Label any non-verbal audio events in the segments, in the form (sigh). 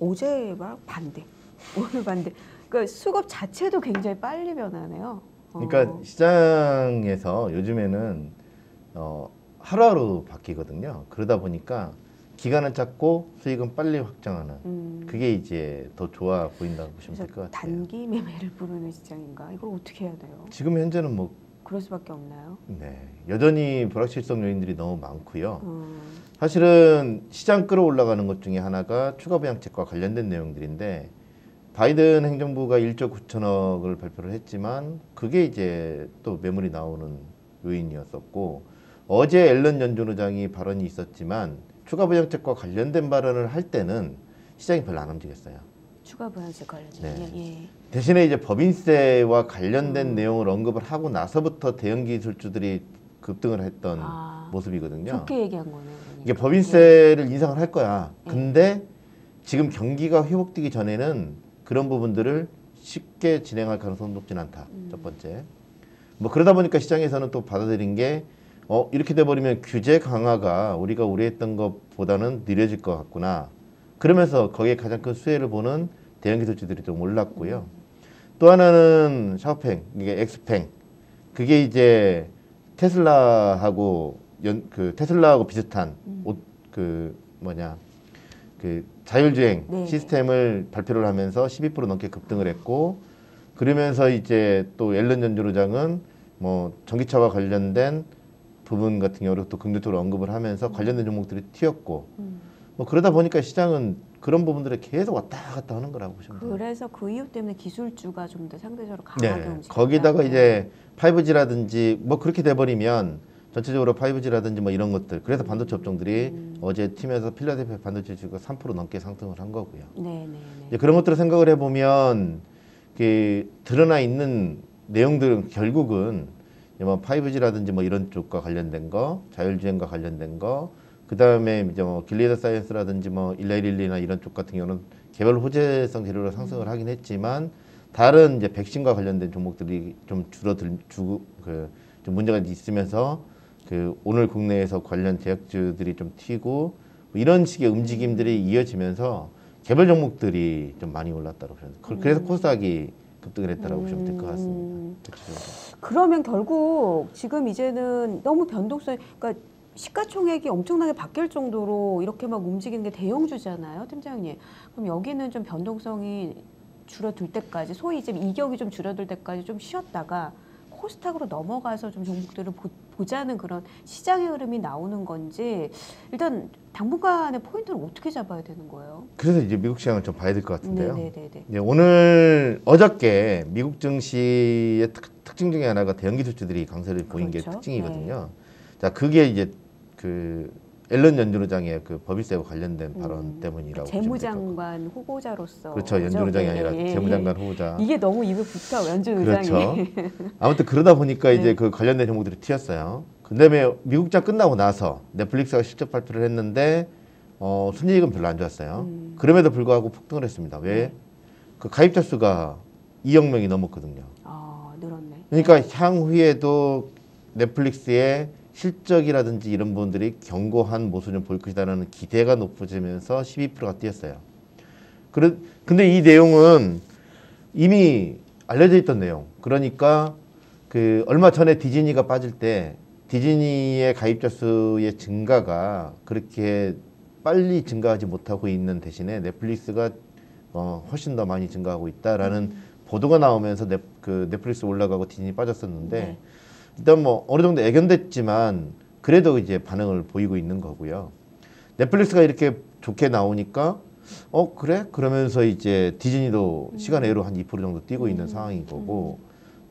어제 막 반대, (laughs) 오늘 반대. 그러니까 수급 자체도 굉장히 빨리 변하네요. 어. 그러니까 시장에서 요즘에는 어, 하루하루 바뀌거든요. 그러다 보니까 기간은 짧고 수익은 빨리 확정하는 음, 그게 이제 더 좋아 보인다고 보시면 될 것 같아요. 단기 매매를 부르는 시장인가? 이걸 어떻게 해야 돼요? 지금 현재는 뭐 그럴 수밖에 없나요? 네, 여전히 불확실성 요인들이 너무 많고요. 음, 사실은 시장 끌어올라가는 것 중에 하나가 추가 부양책과 관련된 내용들인데 바이든 행정부가 1조 9천억을 발표를 했지만 그게 이제 또 매물이 나오는 요인이었었고 어제 앨런 연준 의장이 발언이 있었지만 추가 부양책과 관련된 발언을 할 때는 시장이 별로 안 움직였어요. 추가 부양세 관련된 네. 예. 대신에 이제 법인세와 관련된 음. 내용을 언급을 하고 나서부터 대형 기술주들이 급등을 했던 아, 모습이거든요. 좋게 얘기한 거네요. 그러니까. 이게 법인세를 인상을 할 거야. 네. 근데 지금 경기가 회복되기 전에는 그런 부분들을 쉽게 진행할 가능성은 높진 않다. 음. 첫 번째. 뭐 그러다 보니까 시장에서는 또 받아들인 게 어, 이렇게 돼 버리면 규제 강화가 우리가 우려했던 것보다는 느려질 것 같구나. 그러면서 거기에 가장 큰 수혜를 보는 대형 기술주들이 좀 올랐고요. 또 하나는 샤오팽, 이게 엑스팽. 그게 이제 테슬라하고 연, 그 테슬라하고 비슷한 음. 옷, 그 뭐냐 그 자율주행 네. 시스템을 발표를 하면서 12% 넘게 급등을 했고 그러면서 이제 또 앨런 의장은 뭐 전기차와 관련된 부분 같은 경우를 또 긍정적으로 언급을 하면서 관련된 종목들이 튀었고 음. 뭐 그러다 보니까 시장은 그런 부분들에 계속 왔다 갔다 하는 거라고 보시면 돼요. 그래서 그 이유 때문에 기술주가 좀 더 상대적으로 강하게 네. 움직인다. 거기다가 이제 5G라든지 뭐 그렇게 돼버리면 전체적으로 5G라든지 뭐 이런 것들 그래서 반도체 업종들이 음. 어제 팀에서 필라델피아 반도체 지수가 3% 넘게 상승을 한 거고요. 네네네. 이제 그런 것들을 생각을 해보면 그 드러나 있는 내용들은 결국은 뭐 5G라든지 뭐 이런 쪽과 관련된 거, 자율주행과 관련된 거, 그 다음에 이제 뭐 길리드 사이언스라든지 뭐 일라일릴리나 이런 쪽 같은 경우는 개별 호재성 재료로 상승을 하긴 했지만 다른 이제 백신과 관련된 종목들이 좀 줄어들 주고 그좀 문제가 있으면서 그 오늘 국내에서 관련 제약주들이 좀 튀고 뭐 이런 식의 움직임들이 이어지면서 개별 종목들이 좀 많이 올랐다고 보시면 돼요. 그래서 코스닥이 급등을 했다라고 보시면 될 것 같습니다. 음. 대체적으로. 그러면 결국 지금 이제는 너무 변동성, 그러니까 시가총액이 엄청나게 바뀔 정도로 이렇게 막 움직이는 게 대형주잖아요, 팀장님. 그럼 여기는 좀 변동성이 줄어들 때까지, 소위 이제 이격이 좀 줄어들 때까지 좀 쉬었다가 코스닥으로 넘어가서 좀 종목들을 보, 보자는 그런 시장의 흐름이 나오는 건지 일단 당분간의 포인트를 어떻게 잡아야 되는 거예요? 그래서 이제 미국 시장을 좀 봐야 될 것 같은데요. 네네네네. 네, 오늘 어저께 미국 증시의 특, 특징 중에 하나가 대형 기술주들이 강세를 보인 게 그렇죠. 특징이거든요. 자, 그게 이제 그 앨런 연준 의장의 그 법인세와 관련된 발언 음, 때문이라고. 재무장관 후보자로서 그렇죠. 연준 의장이 예, 아니라 예, 예. 재무장관 후보자. 이게 너무 입에 붙어 연준 그렇죠. (laughs) 아무튼 그러다 보니까 이제 네. 그 관련된 종목들이 튀었어요. 그다음에 미국장 끝나고 나서 넷플릭스가 실적 발표를 했는데 어, 순이익은 별로 안 좋았어요. 음. 그럼에도 불구하고 폭등을 했습니다. 왜? 네. 그 가입자 수가 2억 명이 넘었거든요. 아 늘었네. 그러니까 향후에도 넷플릭스의 실적이라든지 이런 부분들이 견고한 모습을 보일 것이다라는 기대가 높아지면서 12%가 뛰었어요. 그래, 근데 이 내용은 이미 알려져 있던 내용. 그러니까 그 얼마 전에 디즈니가 빠질 때 디즈니의 가입자 수의 증가가 그렇게 빨리 증가하지 못하고 있는 대신에 넷플릭스가 어, 훨씬 더 많이 증가하고 있다라는 보도가 나오면서 넷, 그 넷플릭스 올라가고 디즈니 빠졌었는데 네. 일단 뭐 어느 정도 애견됐지만 그래도 이제 반응을 보이고 있는 거고요. 넷플릭스가 이렇게 좋게 나오니까 어 그래 그러면서 이제 디즈니도 시간 외로 한 2% 정도 뛰고 있는 상황인 거고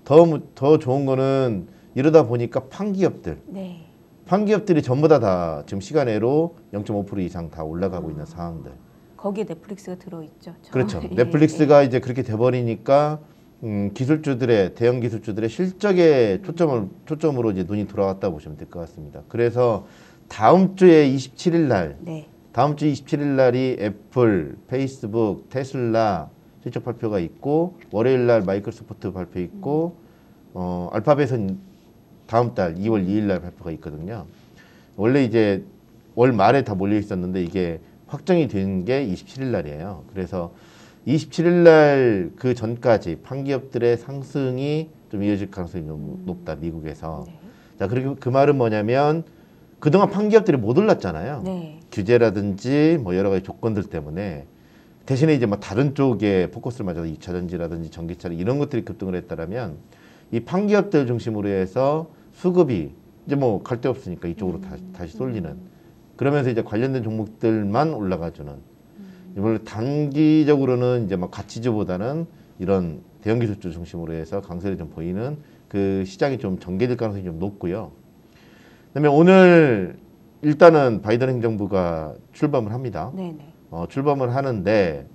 더더 좋은 거는 이러다 보니까 판기업들 네. 판기업들이 전부 다, 다 지금 시간 외로 0.5% 이상 다 올라가고 있는 상황들. 거기에 넷플릭스가 들어있죠. 저- 그렇죠. (laughs) 예, 넷플릭스가 이제 그렇게 돼버리니까 음, 기술주들의 대형 기술주들의 실적에 초점을 초점으로 이제 눈이 돌아왔다 보시면 될 것 같습니다. 그래서 다음 주에 27일 날, 예. 네. 다음 주 27일 날이 애플, 페이스북, 테슬라 실적 발표가 있고 월요일 날 마이크로소프트 발표 있고 어, 알파벳은 다음 달 2월 2일 날 발표가 있거든요. 원래 이제 월 말에 다 몰려 있었는데 이게 확정이 된 게 27일 날이에요. 그래서 27일 날 그 전까지 판기업들의 상승이 좀 이어질 가능성이 좀 높다 미국에서. 네. 자 그리고 그 말은 뭐냐면 그동안 판기업들이 못 올랐잖아요. 네. 규제라든지 뭐 여러 가지 조건들 때문에 대신에 이제 뭐 다른 쪽에 포커스를 맞춰서 2차 전지라든지 전기차 이런 것들이 급등을 했다라면 이 판기업들 중심으로 해서 수급이 이제 뭐 갈 데 없으니까 이쪽으로 다시, 다시 쏠리는 그러면서 이제 관련된 종목들만 올라가주는 이걸 단기적으로는 이제 막 가치주보다는 이런 대형 기술주 중심으로 해서 강세를 좀 보이는 그 시장이 좀 전개될 가능성이 좀 높고요. 그다음에 오늘 일단은 바이든 행정부가 출범을 합니다. 네. 네. 어, 출범을 하는데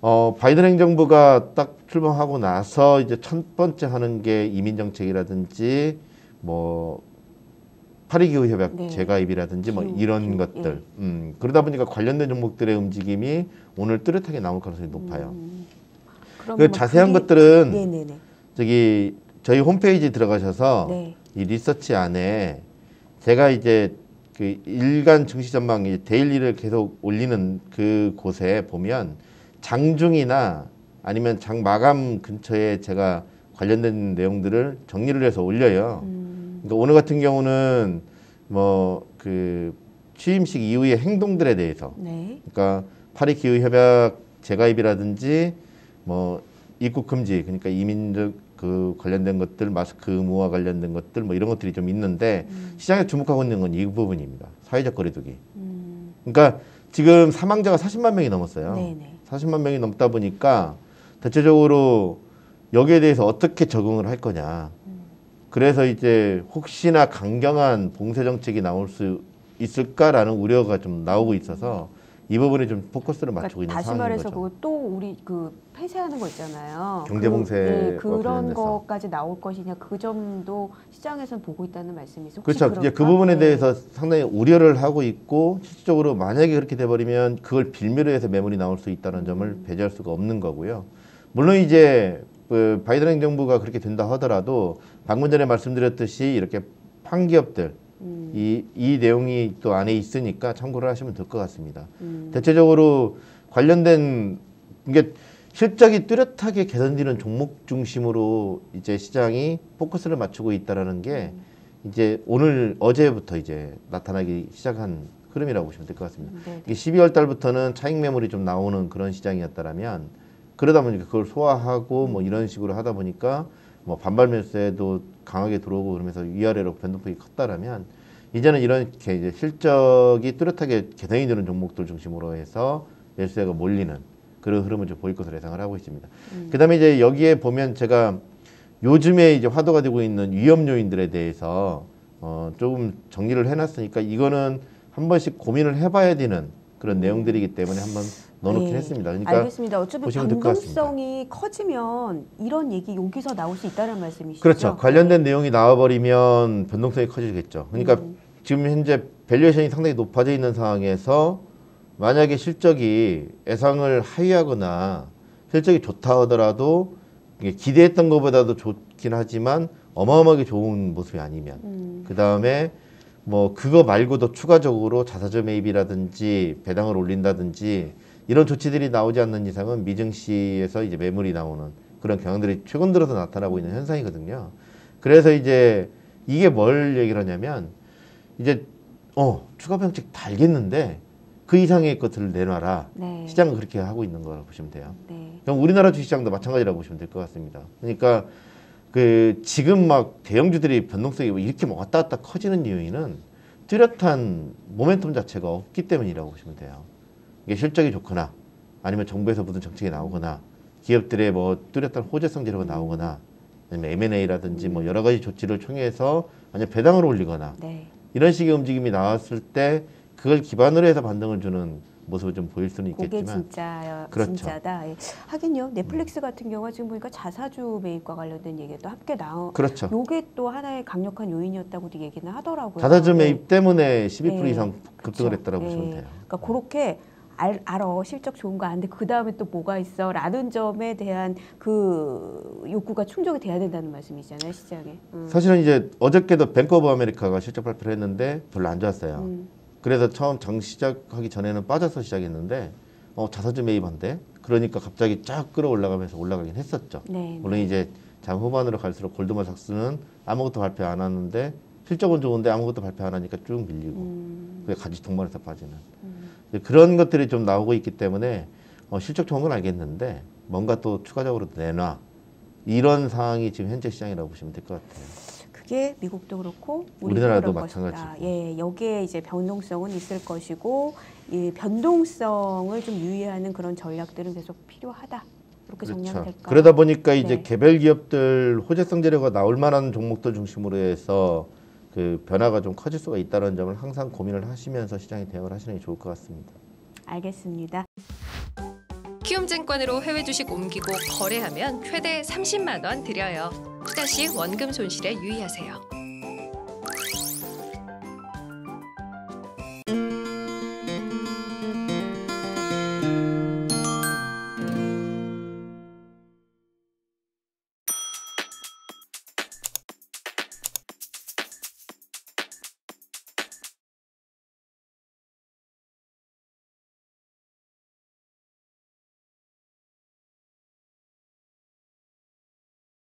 어, 바이든 행정부가 딱 출범하고 나서 이제 첫 번째 하는 게 이민 정책이라든지 뭐 파리 기후 협약 네. 재가입이라든지 뭐 이런 것들. 예. 음, 그러다 보니까 관련된 종목들의 움직임이 오늘 뚜렷하게 나올 가능성이 높아요. 음. 그뭐 자세한 그게- 것들은 네, 네, 네. 저기 저희 홈페이지 들어가셔서 네. 이 리서치 안에 제가 이제 그 일간 증시 전망 이 데일리를 계속 올리는 그 곳에 보면 장중이나 아니면 장 마감 근처에 제가 관련된 내용들을 정리를 해서 올려요. 음. 그러니까 오늘 같은 경우는 뭐 그 취임식 이후의 행동들에 대해서 네. 그러니까 파리 기후 협약 재가입이라든지 뭐 입국 금지 그러니까 이민적 그 관련된 것들 마스크 의무와 관련된 것들 뭐 이런 것들이 좀 있는데 시장에 주목하고 있는 건 이 부분입니다. 사회적 거리두기. 음. 그러니까 지금 사망자가 40만 명이 넘었어요. 네, 네. 40만 명이 넘다 보니까 대체적으로 여기에 대해서 어떻게 적응을 할 거냐. 그래서 이제 혹시나 강경한 봉쇄 정책이 나올 수 있을까라는 우려가 좀 나오고 있어서 이 부분에 좀 포커스를 맞추고 그러니까 있는 다시 상황인 말해서 거죠. 그거 또 우리 그 폐쇄하는 거 있잖아요. 경제 그, 봉쇄와 네, 그런 관련돼서. 거까지 나올 것이냐 그 점도 시장에서는 보고 있다는 말씀이죠. 그렇죠. 이제 그? 부분에 네. 대해서 상당히 우려를 하고 있고 실질적으로 만약에 그렇게 돼버리면 그걸 빌미로 해서 매물이 나올 수 있다는 점을 음. 배제할 수가 없는 거고요. 물론 이제 그 바이든 행정부가 그렇게 된다 하더라도 방금 전에 말씀드렸듯이 이렇게 판기업들 음, 이, 이 내용이 또 안에 있으니까 참고를 하시면 될 것 같습니다. 음. 대체적으로 관련된 이게 실적이 뚜렷하게 개선되는 종목 중심으로 이제 시장이 포커스를 맞추고 있다라는 게 이제 오늘 어제부터 이제 나타나기 시작한 흐름이라고 보시면 될 것 같습니다. 네. 이게 12월 달부터는 차익 매물이 좀 나오는 그런 시장이었다라면 그러다 보니까 그걸 소화하고 뭐 이런 식으로 하다 보니까 뭐 반발 매수에도 강하게 들어오고 그러면서 위아래로 변동폭이 컸다라면 이제는 이렇게 이제 실적이 뚜렷하게 개선이 되는 종목들 중심으로 해서 매수세가 몰리는 그런 흐름을 좀 보일 것으로 예상을 하고 있습니다. 그다음에 이제 여기에 보면 제가 요즘에 이제 화두가 되고 있는 위험 요인들에 대해서 어 조금 정리를 해놨으니까 이거는 한 번씩 고민을 해봐야 되는 그런 내용들이기 때문에 한번 넣어놓긴 네. 했습니다. 그러니까 알겠습니다. 어차피. 변동성이 커지면 이런 얘기 여기서 나올 수 있다는 말씀이시죠? 그렇죠. 관련된 내용이 나와버리면 변동성이 커지겠죠. 그러니까 음. 지금 현재 valuation이 상당히 높아져 있는 상황에서 만약에 실적이 예상을 하회하거나 실적이 좋다 하더라도 기대했던 것보다도 좋긴 하지만 어마어마하게 좋은 모습이 아니면 음. 그 다음에 뭐 그거 말고도 추가적으로 자사주 매입이라든지 배당을 올린다든지 이런 조치들이 나오지 않는 이상은 미증시에서 이제 매물이 나오는 그런 경향들이 최근 들어서 나타나고 있는 현상이거든요. 그래서 이제 이게 뭘 얘기를 하냐면 이제 어 추가 병책 다 알겠는데 그 이상의 것들을 내놔라. 네. 시장은 그렇게 하고 있는 거라고 보시면 돼요. 네. 그럼 우리나라 주식시장도 마찬가지라고 보시면 될 것 같습니다. 그러니까 그 지금 막 대형주들이 변동성이 이렇게 막 왔다 갔다 커지는 이유는 뚜렷한 모멘텀 자체가 없기 때문이라고 보시면 돼요. 이게 실적이 좋거나 아니면 정부에서 무슨 정책이 나오거나 기업들의 뭐 뚜렷한 호재성 재료가 나오거나 아니면 M&A라든지 뭐 여러 가지 조치를 통해서 아니면 배당을 올리거나 네. 이런 식의 움직임이 나왔을 때 그걸 기반으로 해서 반등을 주는 모습을 좀 보일 수는 그게 있겠지만 진짜 그렇죠. 진짜다. 예. 하긴요. 넷플릭스 같은 경우가 지금 보니까 자사주 매입과 관련된 얘기도 함께 나오. 그렇죠. 요게 또 하나의 강력한 요인이었다고도 얘기는 하더라고요. 자사주 네. 매입 때문에 12% 네. 이상 급등을 그쵸. 했다라고 보시면 예. 돼요. 그러니까 그렇게 알, 알어 실적 좋은 거 아는데 그 다음에 또 뭐가 있어 라는 점에 대한 그 욕구가 충족이 돼야 된다는 말씀이잖아요 시장에. 음. 사실은 이제 어저께도 뱅크 오브 아메리카가 실적 발표를 했는데 별로 안 좋았어요. 음. 그래서 처음 장 시작하기 전에는 빠져서 시작했는데 어, 자사주 매입한대. 그러니까 갑자기 쫙 끌어올라가면서 올라가긴 했었죠. 네. 물론 이제 장 후반으로 갈수록 골드만삭스는 아무것도 발표 안 하는데 실적은 좋은데 아무것도 발표 안 하니까 쭉 밀리고 음, 그게 같이 동반해서 빠지는 음. 그런 것들이 좀 나오고 있기 때문에 어, 실적 좋은 건 알겠는데 뭔가 또 추가적으로 내놔 이런 상황이 지금 현재 시장이라고 보시면 될 것 같아요. 그게 미국도 그렇고 우리나라도. 마찬가지고. 예, 여기에 이제 변동성은 있을 것이고 이 변동성을 좀 유의하는 그런 전략들은 계속 필요하다. 될까요? 그렇죠. 그러다 보니까 이제 네. 개별 기업들 호재성 재료가 나올 만한 종목들 중심으로 해서 그 변화가 좀 커질 수가 있다는 점을 항상 고민을 하시면서 시장에 대응을 하시는 게 좋을 것 같습니다. 알겠습니다. 키움증권으로 해외 주식 옮기고 거래하면 최대 30만 원 드려요. 투자 시 원금 손실에 유의하세요.